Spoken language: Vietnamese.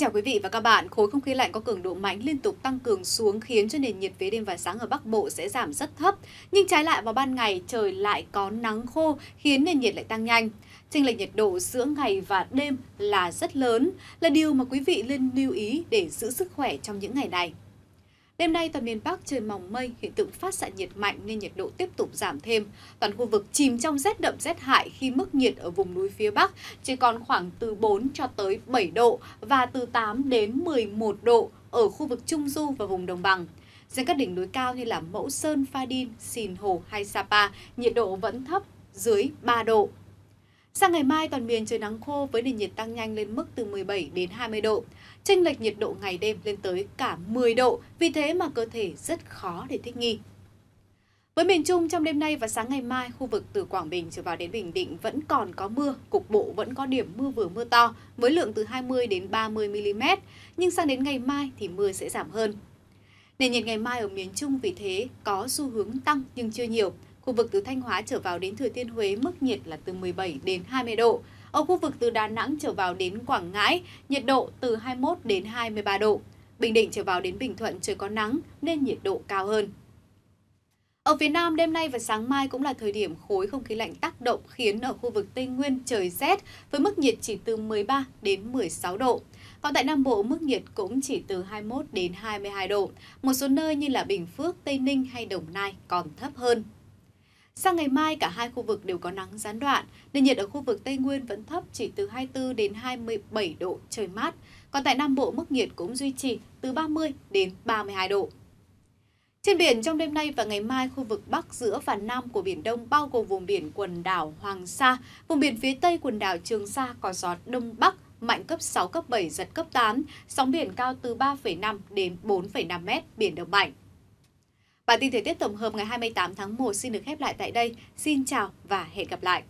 chào quý vị và các bạn. Khối không khí lạnh có cường độ mạnh liên tục tăng cường xuống khiến cho nền nhiệt về đêm và sáng ở Bắc Bộ sẽ giảm rất thấp. Nhưng trái lại vào ban ngày trời lại có nắng khô khiến nền nhiệt lại tăng nhanh. Chênh lệch nhiệt độ giữa ngày và đêm là rất lớn, là điều mà quý vị nên lưu ý để giữ sức khỏe trong những ngày này. Đêm nay toàn miền Bắc trời mỏng mây, hiện tượng phát xạ nhiệt mạnh nên nhiệt độ tiếp tục giảm thêm. Toàn khu vực chìm trong rét đậm rét hại khi mức nhiệt ở vùng núi phía Bắc chỉ còn khoảng từ 4 cho tới 7 độ và từ 8 đến 11 độ ở khu vực Trung Du và vùng đồng bằng. Riêng các đỉnh núi cao như là Mẫu Sơn, Pha Đin, Sìn Hồ hay Sapa, nhiệt độ vẫn thấp dưới 3 độ. Sang ngày mai toàn miền trời nắng khô với nền nhiệt tăng nhanh lên mức từ 17 đến 20 độ. Chênh lệch nhiệt độ ngày đêm lên tới cả 10 độ, vì thế mà cơ thể rất khó để thích nghi. Với miền Trung trong đêm nay và sáng ngày mai, khu vực từ Quảng Bình trở vào đến Bình Định vẫn còn có mưa, cục bộ vẫn có điểm mưa vừa mưa to với lượng từ 20 đến 30 mm, nhưng sang đến ngày mai thì mưa sẽ giảm hơn. Nền nhiệt ngày mai ở miền Trung vì thế có xu hướng tăng nhưng chưa nhiều. Khu vực từ Thanh Hóa trở vào đến Thừa Thiên Huế mức nhiệt là từ 17 đến 20 độ. Ở khu vực từ Đà Nẵng trở vào đến Quảng Ngãi, nhiệt độ từ 21 đến 23 độ. Bình Định trở vào đến Bình Thuận trời có nắng nên nhiệt độ cao hơn. Ở phía Nam, đêm nay và sáng mai cũng là thời điểm khối không khí lạnh tác động khiến ở khu vực Tây Nguyên trời rét với mức nhiệt chỉ từ 13 đến 16 độ. Còn tại Nam Bộ, mức nhiệt cũng chỉ từ 21 đến 22 độ. Một số nơi như là Bình Phước, Tây Ninh hay Đồng Nai còn thấp hơn. Sang ngày mai, cả hai khu vực đều có nắng gián đoạn. Nền nhiệt ở khu vực Tây Nguyên vẫn thấp chỉ từ 24 đến 27 độ, trời mát. Còn tại Nam Bộ, mức nhiệt cũng duy trì từ 30 đến 32 độ. Trên biển trong đêm nay và ngày mai, khu vực Bắc, giữa và Nam của Biển Đông bao gồm vùng biển quần đảo Hoàng Sa, vùng biển phía Tây quần đảo Trường Sa có gió Đông Bắc mạnh cấp 6, cấp 7, giật cấp 8, sóng biển cao từ 3,5 đến 4,5 mét, biển động mạnh. Bản tin thời tiết tổng hợp ngày 28 tháng 1 xin được khép lại tại đây. Xin chào và hẹn gặp lại!